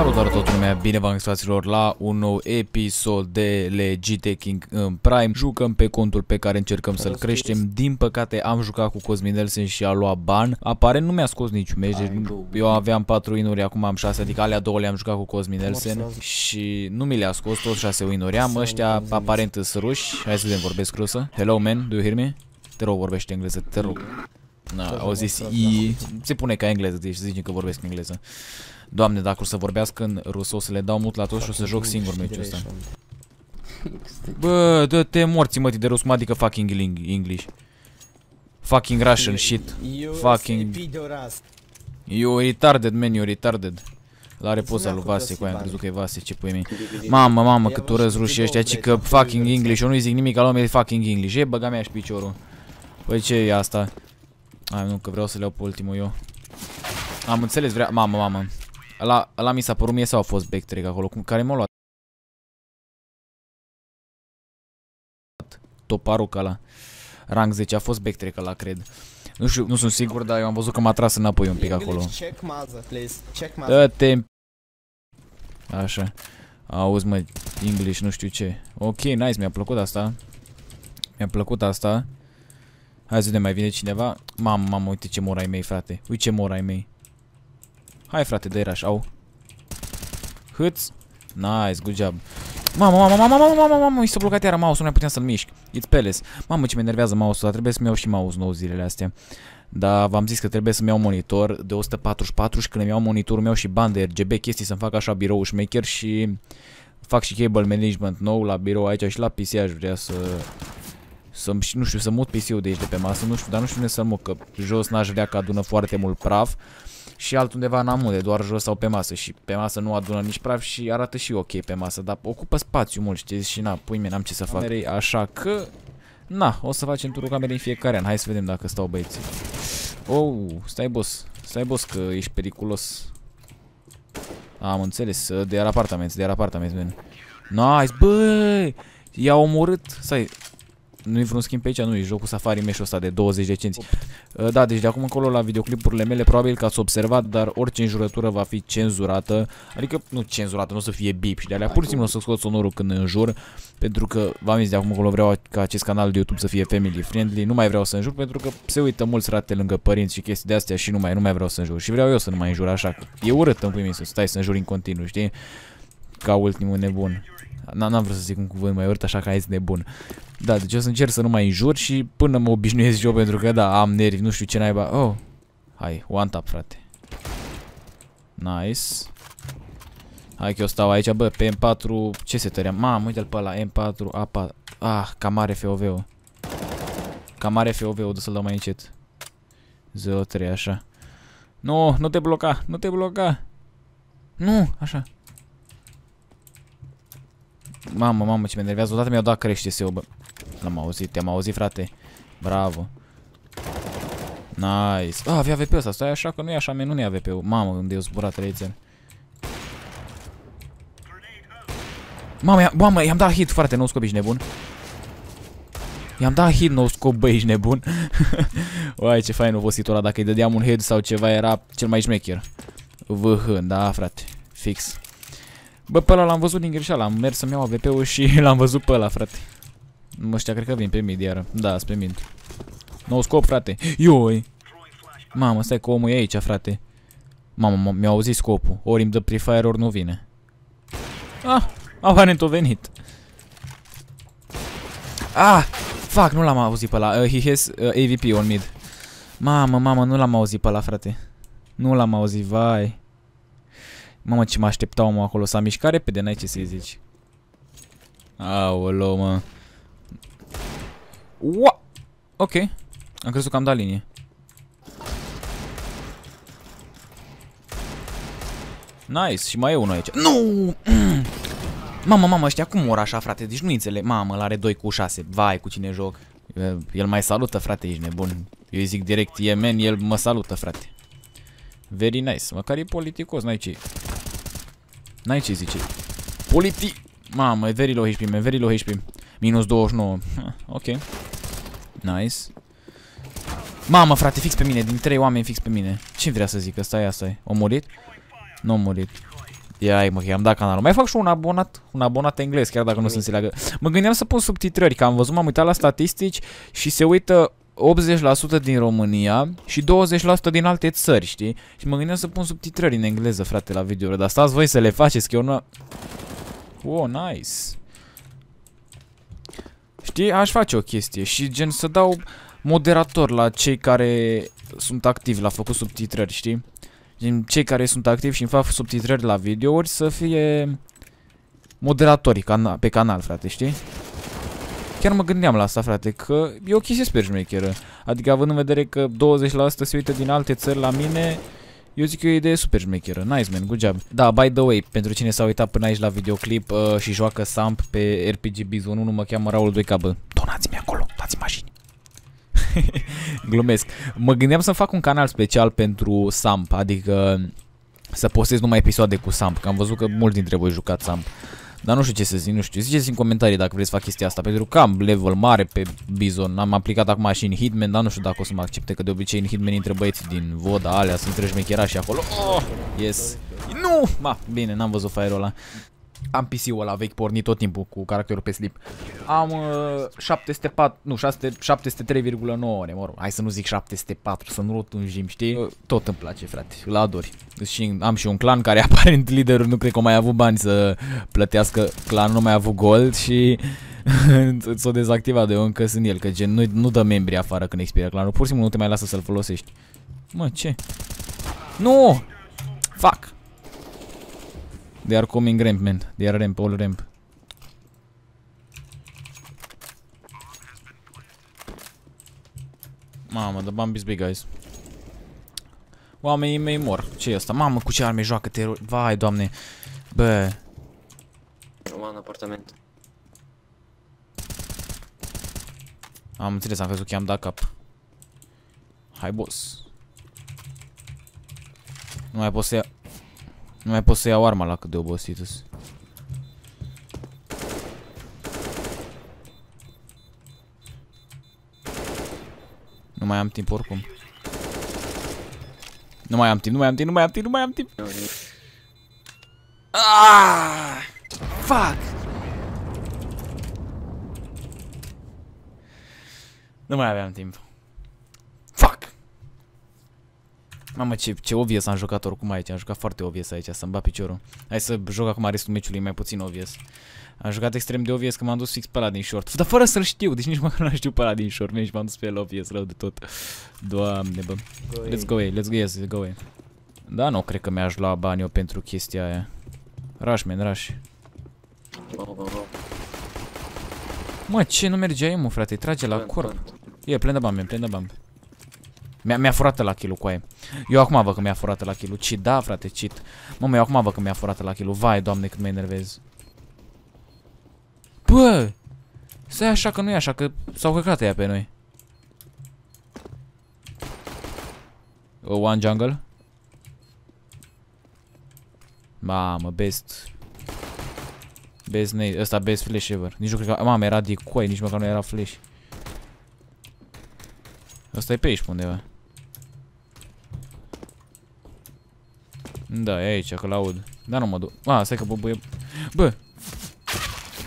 Salutare toată lumea, bine v-am găsit la un nou episod de Legite King în Prime. Jucăm pe contul pe care încercăm să-l creștem. Din păcate am jucat cu Cosmin Nelson și a luat ban Apare nu mi-a scos niciun meci, deci eu aveam 4 winuri, acum am 6 Adică alea două le-am jucat cu Cosmin Nelson Și nu mi le-a scos, tot 6 winuri am. Ăștia aparent sunt ruși, hai să vedem, vorbesc rusă. Hello man, do you hear me? Te rog, vorbește engleză, te rog Na, au zis I, se pune ca engleză, deci zice că vorbesc engleză Doamne, dacă o să vorbească în rusă, o să le dau mut la toți și o să joc singur meciul ăsta. Bă, dă-te morții mătii de rus, mă adică fucking English. Fucking Russian shit. Fucking... You retarded, man, you retarded. La repoza lui Vase, cu aia am crezut că e Vase, ce pui mei. Mamă, mamă, cât urăz rușii ăștia, ci că fucking English, eu nu-i zic nimic, al omului fucking English. E, băga mea și piciorul. Păi ce e asta? Ai, nu, că vreau să le iau pe ultimul eu. Am înțeles, vrea... Mamă, mamă. Ăla, ăla mi s-a părut mie sau a fost backtrack acolo? Cum, care m-a luat? Toparul ca la rang 10 a fost backtrack ăla, cred. Nu știu, nu sunt sigur, dar eu am văzut că m-a tras înapoi un pic acolo. Dă-te Așa. Auzi, mă, English, nu știu ce. Ok, nice, mi-a plăcut asta. Mi-a plăcut asta. Hai să vedem, mai vine cineva. Mamă, mamă, uite ce mor ai mei, frate. Uite ce mor ai mei. Hai frate, dă rush, au. Hâț. Nice, good job. Mamă, mamă, mamă, mamă, mamă, mamă, mi s-a blocat iară mouse-ul, nu mai puteam să-l mișc. It's Palace. Mamă, ce mă enervează mouse-ul, dar trebuie să-mi iau și mouse nou zilele astea. Dar v-am zis că trebuie să-mi iau monitor de 144 și când îmi iau monitorul meu și bani de RGB, chestii să-mi fac așa birou șmecher și fac și cable management nou la birou aici și la PC aș vrea să să nu știu, să mut PC-ul de aici de pe masă, nu știu, dar nu știu unde să mut, că jos n-aș vrea că adună foarte mult praf și altundeva n-am unde, doar jos sau pe masă și pe masă nu adună nici praf și arată și ok pe masă, dar ocupă spațiu mult, știți, și na, pui mie, n-am ce să fac. Așa că, na, o să facem turul camerei în fiecare an, hai să vedem dacă stau băieții. Oh, stai boss, stai boss că ești periculos. Am înțeles, de iar apartament, de iar apartament, man. Nice, băi! I-a omorât, stai, nu-i vreun schimb pe aici, nu, e jocul Safari Mesh ăsta de 20 de cenți. Uh, da, deci de acum încolo la videoclipurile mele probabil că ați observat, dar orice înjurătură va fi cenzurată. Adică nu cenzurată, nu o să fie bip și de alea, pur și simplu o să scot sonorul când înjur. Pentru că, v-am zis, de acum încolo vreau ca acest canal de YouTube să fie family friendly. Nu mai vreau să înjur pentru că se uită mulți rate lângă părinți și chestii de astea și nu mai, nu mai vreau să înjur. Și vreau eu să nu mai înjur așa. E urât în primii să stai să înjuri în continuu, știi? Ca ultimul nebun. N-am vrut să zic un cuvânt mai urât, așa că aici nebun. Da, deci o să încerc să nu mai înjur și până mă obișnuiesc eu, pentru că da, am nervi, nu știu ce naiba. Oh, hai, one tap, frate. Nice. Hai că eu stau aici, bă, pe M4, ce se tărea? Mamă, uite-l pe ăla, M4, apa, ah, cam mare FOV-ul. Cam mare FOV-ul, de să-l dau mai încet. 0-3, așa. Nu, nu te bloca, nu te bloca. Nu, așa. Mamă, mamă, ce mă enervează. Odată mi-au dat crește SEO, bă. L-am auzit, te-am auzit, frate. Bravo. Nice. Ah, avea AVP ăsta. Stai așa că nu e așa, men, nu e AVP-ul. Mamă, unde e zburat reițel. Mamă, mamă, i-am dat hit, frate, nou scop, ești nebun. I-am dat hit, nou scop, bă, ești nebun. Uai, ce fain a fost ăla. Dacă îi dădeam un head sau ceva, era cel mai șmecher. VH, da, frate. Fix. Bă, pe ăla l-am văzut din greșeală, am mers să-mi iau AVP-ul și l-am văzut pe ăla, frate. Nu știa, cred că vin pe mid iară. Da, spre mid. Nou scop, frate. Ioi! Mamă, stai că omul e aici, frate. Mamă, mi-a auzit scopul. Ori îmi dă prefire, ori nu vine. Ah, aparent o venit. Ah, fuck, nu l-am auzit pe ăla. Uh, he has uh, AVP on mid. Mamă, mamă, nu l-am auzit pe ăla, frate. Nu l-am auzit, vai. Mamă, ce mă așteptau mă acolo, s-a mișcat repede, n-ai ce să-i zici. Aolo, mă. Ua! Ok. Am crezut că am dat linie. Nice, și mai e unul aici. Nu! Mamă, mamă, ăștia cum ora așa, frate? Deci nu înțeleg. Mamă, l are 2 cu 6. Vai, cu cine joc. El mai salută, frate, ești nebun. Eu îi zic direct, e man, el mă salută, frate. Very nice. Măcar e politicos, n-ai ce. N-ai ce zice. Politi... Mamă, e very low HP, e very low HP. Minus 29. ok. Nice. Mamă, frate, fix pe mine. Din trei oameni fix pe mine. Ce vrea să zic? Asta e, asta e. O murit? Nu a murit. Ia, mă, i-am dat canalul. Mai fac și un abonat, un abonat englez, chiar dacă nu se înțeleagă. Mă gândeam să pun subtitrări, că am văzut, m-am uitat la statistici și se uită 80% din România și 20% din alte țări, știi? Și mă gândeam să pun subtitrări în engleză, frate, la video dar stați voi să le faceți, că eu nu... Oh, nice. Știi, aș face o chestie și gen să dau moderator la cei care sunt activi la făcut subtitrări, știi? Gen, cei care sunt activi și îmi fac subtitrări la videouri să fie moderatorii cana pe canal, frate, știi? Chiar mă gândeam la asta, frate, că e o chestie super șmecheră. Adică având în vedere că 20% se uită din alte țări la mine, eu zic că e o idee super șmecheră. Nice, man, good job. Da, by the way, pentru cine s-a uitat până aici la videoclip uh, și joacă Samp pe RPG Bizon 1, mă cheamă Raul 2 Cabă. Donați-mi acolo, dați mașini. Glumesc. Mă gândeam să fac un canal special pentru Samp, adică să postez numai episoade cu Samp, că am văzut că mulți dintre voi jucați Samp. Dar nu știu ce să zic, nu știu. Ziceți în comentarii dacă vreți să fac chestia asta, pentru că am level mare pe Bizon. Am aplicat acum și în Hitman, dar nu știu dacă o să mă accepte, că de obicei în Hitman intră băieții din Voda, alea, sunt trei și acolo. Oh, yes. Nu! Ma, bine, n-am văzut fire ăla. Am PC-ul ăla vechi pornit tot timpul cu caracterul pe slip. Am uh, 704, nu, 703,9 ore, mă rog. Hai să nu zic 704, să nu rotunjim, știi? Uh, tot îmi place, frate, îl adori. Și am și un clan care aparent liderul nu cred că mai a avut bani să plătească. Clanul nu mai a avut gold și s-o dezactivat de eu încă sunt el, că gen nu, nu dă membri afară când expiră clanul. Pur și simplu nu te mai lasă să-l folosești. Mă, ce? Nu! Fuck! They are coming ramp, man. They are ramp, all ramp. Mamă, the bomb is big, guys. Oamenii mei mor. ce e asta? Mamă, cu ce arme joacă teror... Vai, doamne. Bă. Roman, apartament. Am înțeles, am crezut că i-am dat cap. Hai, boss. Nu mai pot să ia... Nu mai pot să iau arma la cât de obosit -s. Nu mai am timp oricum. Nu mai am timp, nu mai am timp, nu mai am timp, nu mai am timp. Ah! Fuck! Nu mai aveam timp. Mamă, ce, ce obvious am jucat oricum aici. Am jucat foarte obvious aici, să-mi bat piciorul. Hai să joc acum restul meciului mai puțin obvious. Am jucat extrem de obvious că m-am dus fix pe ăla din short. Dar fără să-l știu, deci nici măcar nu știu pe ăla din short. și m-am dus pe el obvious, rău de tot. Doamne, bă. Let's go away, let's go, yes, go away. Da, nu cred că mi-aș lua bani eu pentru chestia aia. Rush, man, rush. Mă, ce nu merge mă, frate? Trage la corp. E, plin de bani, plin de bani. Mi-a mi, furat la kill cu aia. Eu acum văd că mi-a furat la kill Ci da, frate, cheat. Mă, eu acum văd că mi-a furat la kill Vai, doamne, cât mă enervez. Bă! Stai așa că nu e așa, că s-au căcat ea pe noi. O, one jungle. Mamă, best. Best nade. Ăsta best flash ever. Nici nu cred că... Mamă, era decoy, nici măcar nu era flash. Ăsta e pe aici undeva. Da, e aici, că l-aud. Da, nu mă duc. Ah, stai că bă, bă, bă.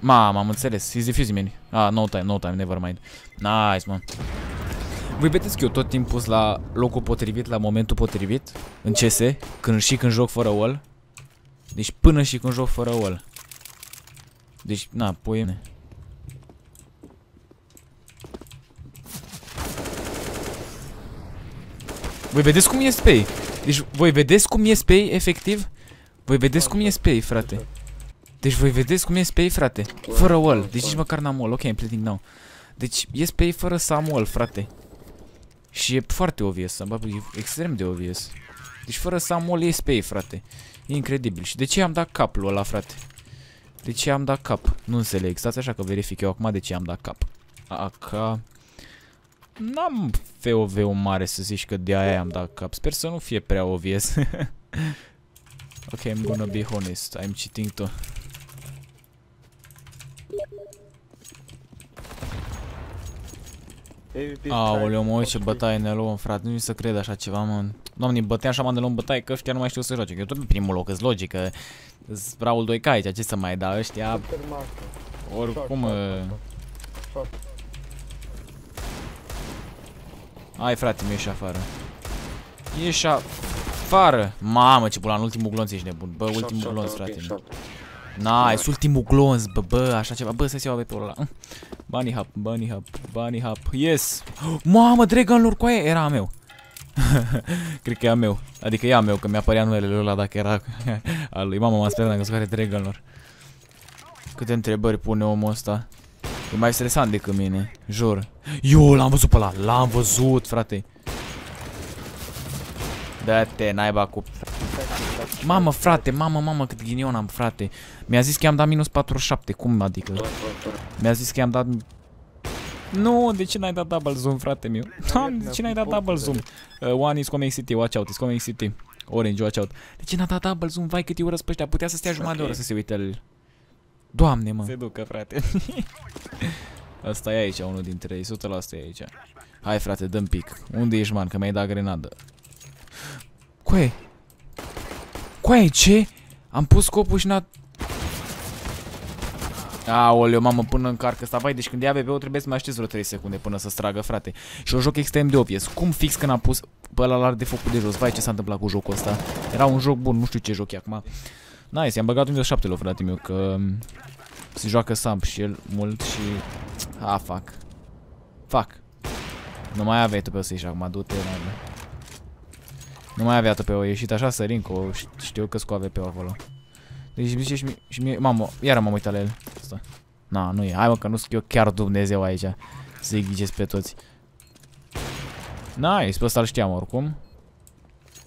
Mama, am înțeles. He's defusing me. Ah, no time, no time, never mind. Nice, man. Voi vedeți că eu tot timpul pus la locul potrivit, la momentul potrivit, în CS, când și când joc fără wall. Deci până și când joc fără wall. Deci, na, poeme. Voi vedeți cum e spei. Deci voi vedeți cum e spei, efectiv? Voi vedeți cum e spei, frate. Deci voi vedeți cum e spei, frate. Fără wall. Deci nici măcar n-am wall. Ok, I'm playing now. Deci e spei fără să am wall, frate. Și e foarte obvious. E extrem de obvious. Deci fără să am wall e spei, frate. E incredibil. Și de ce am dat capul ăla, frate? De ce am dat cap? Nu înțeleg. Stați așa că verific eu acum de ce am dat cap. AK N-am VOV-ul mare să zici că de aia am dat cap. Sper să nu fie prea obvious. ok, I'm gonna be honest. I'm cheating too. AVP Aoleu, mă uit ce try. bătaie ne luăm, frate, nu mi se crede așa ceva, mă. Doamne, băteam așa, m-am de luăm bătaie, că ăștia nu mai știu să joace, că eu tot pe primul loc, îs logic, că îs Raul 2 aici, ce să mai da, ăștia, Super master. oricum, Short, uh, short, short. Hai frate, mi ieși afară. Ieși afară! Mamă, ce pula, în ultimul glonț ești nebun, bă, Short, ultimul short, glonț, ok, frate. short. Nice, ultimul glonț, bă, bă, așa ceva, bă, să-ți iau pe ăla. Mm. Bunny hop, bunny hop, bunny hop, yes! Mamă, Dragon Lord, cu aia era a meu. Cred că e a meu. Adică e a meu, că mi-a părea numele ăla dacă era al lui. Mama m-a speriat dacă scare Dragon Lord. Câte întrebări pune omul ăsta. E mai stresant decât mine, jur. Eu l-am văzut pe ăla, l-am văzut, frate. Dă-te, naiba cu... Mamă, frate, mamă, mamă, cât ghinion am, frate. Mi-a zis că i-am dat minus 47, cum adică? Doar, doar, doar. Mi-a zis că i-am dat... Nu, de ce n-ai dat double zoom, frate meu? Doamne, de ce n-ai dat double zoom? Uh, one is coming city, watch out, is coming city. Orange, watch out. De ce n-a dat double zoom? Vai cât e urăsc pe ăștia, putea să stea jumătate de oră să se uite la el. Doamne, mă. Se ducă, frate. Asta e aici, unul dintre ei, 100% e aici. Hai, frate, dăm pic. Unde ești, man, că mi-ai dat grenadă? Coe? Coe, ce? Am pus scopul și n-a... Aoleu, mamă, până încarcă asta. Vai, deci când e AVP-ul trebuie să mai aștepți vreo 3 secunde până să stragă, frate. Și o joc extrem de obvious. Cum fix când am pus pe ăla la de focul de jos? Vai, ce s-a întâmplat cu jocul ăsta? Era un joc bun, nu știu ce joc e acum. Nice, i-am băgat Windows 7 lui frate meu, că mm, se joacă Samp și el mult și... Ah, fuck. Fuck. Nu mai aveai tu pe o să ieși acum, du-te, naiba. Nu mai avea tu pe o ieșit așa sărin, că o ș- știu că scoave pe acolo. Deci mi zice și mie, și mie, mamă, iar m-am uitat la el. Asta. Na, nu e. Hai mă că nu sunt eu chiar Dumnezeu aici. Să-i ghicesc pe toți. Nice, pe ăsta îl știam oricum.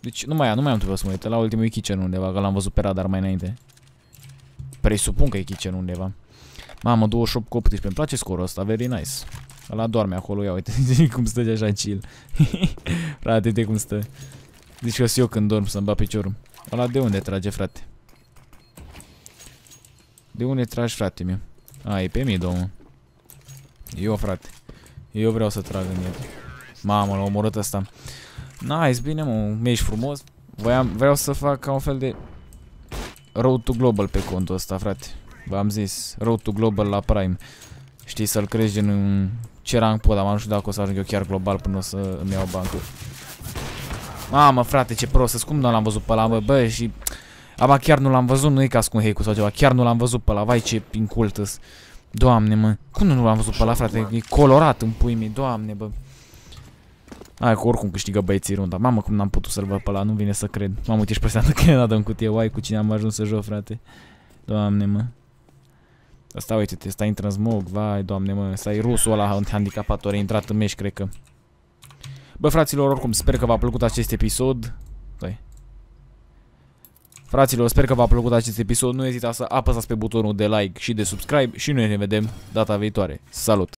Deci nu mai, am, nu mai am trebuie să mă uit. La ultimul e kitchen undeva, că l-am văzut pe radar mai înainte. Presupun că e kitchen undeva. Mamă, 28 cu 18. Îmi place scorul ăsta, very nice. Ăla doarme acolo, ia uite cum stă de așa chill. frate, de cum stă. Deci că eu când dorm să-mi bat piciorul. Ăla de unde trage, frate? De unde tragi, frate meu? A, e pe mine, domnul. Eu, frate. Eu vreau să trag în el. Mamă, l-a omorât ăsta. Nice, bine, mă, mi-ești frumos. Voiam, vreau să fac ca un fel de Road to Global pe contul ăsta, frate. V-am zis, Road to Global la Prime. Știi, să-l crezi gen în ce rang pot, dar nu știu dacă o să ajung eu chiar global până o să îmi iau bancul. Mamă, frate, ce prost, cum nu l-am văzut pe ăla, bă, bă, și... Aba chiar nu l-am văzut, nu e ca cu hack sau ceva, chiar nu l-am văzut pe ăla, vai ce incultăs. Doamne, mă, cum nu l-am văzut pe ăla, frate, e colorat în pui mei, doamne, bă. Hai că oricum câștigă băieții runda. Mamă, cum n-am putut să-l văd pe ăla, nu vine să cred. Mamă, uite, ești prezentă Canada în cutie, uai, cu cine am ajuns să joc, frate. Doamne, mă. Asta, uite-te, ăsta intră în smog, vai, doamne, mă, ăsta e rusul ăla handicapat, ori a intrat în meș, cred că. Bă, fraților, oricum, sper că v-a plăcut acest episod. Stai. Fraților, sper că v-a plăcut acest episod. Nu ezitați să apăsați pe butonul de like și de subscribe și noi ne vedem data viitoare. Salut!